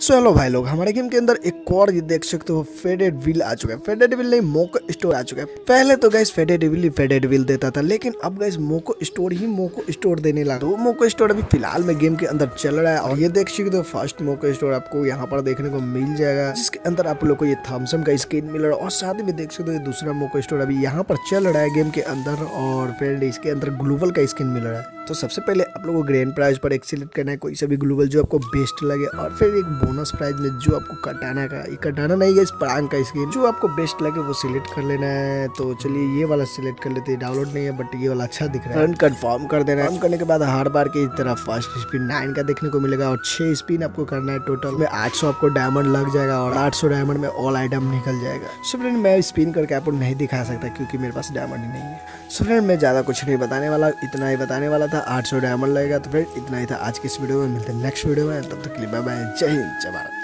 So hello भाई लोग। हमारे गेम के अंदर एक और ये देख सकते हो फेडेड व्हील आ चुका है। फेडेड व्हील नहीं मोको स्टोर आ चुका है। पहले तो गाइस फेडेड व्हील ही फेडेड व्हील देता था, लेकिन अब गाइस मोको स्टोर ही मोको स्टोर देने लगा। तो मोको स्टोर अभी फ़िलहाल में गेम के अंदर चल रहा है, और ये देख सकते हो फ़र्स्ट मोको स्टोर आपको यहाँ पर देखने को मिल जाएगा, जिसके अंदर आप लोग को ये थॉमसन का स्क्रीन मिल रहा है, और साथ में देख सकते हो दूसरा मोको स्टोर अभी यहाँ पर चल रहा है गेम के अंदर, और फिर इसके अंदर ग्लोबल का स्क्रीन मिल रहा है। तो सबसे पहले आप लोगों को ग्रैंड प्राइज पर एक सिलेक्ट करना है। कोई सा भी ग्लोबल जो आपको बेस्ट लगे और फिर एक बोनस प्राइज में जो आपको कटाना का ये कटाना नहीं है इस प्रांग का स्किन जो आपको बेस्ट लगे वो सिलेक्ट कर लेना है। तो चलिए ये वाला सिलेक्ट कर लेते हैं। डाउनलोड नहीं है बट ये वाला अच्छा दिख रहा है। कंफर्म कर देना है। करने के बाद हर बार की तरह फ़र्स्ट स्पिन नाइन का देखने को मिलेगा और छह स्पिन आपको करना है टोटल में आठ सौ आपको डायमंड लग जाएगा और आठ सौ डायमंड में ऑल आइटम निकल जाएगा। सो फ्रेंड मैं स्पिन करके आपको नहीं दिखा सकता क्योंकि मेरे पास डायमंड ही नहीं है। सो फ्रेंड मैं ज़्यादा कुछ नहीं बताने वाला इतना ही बताने वाला था 800 डायमंड लगेगा तो फिर इतना ही था आज की इस वीडियो में। मिलते हैं नेक्स्ट वीडियो में, तब तक के लिए बाय बाय जय हिंद, जय भारत।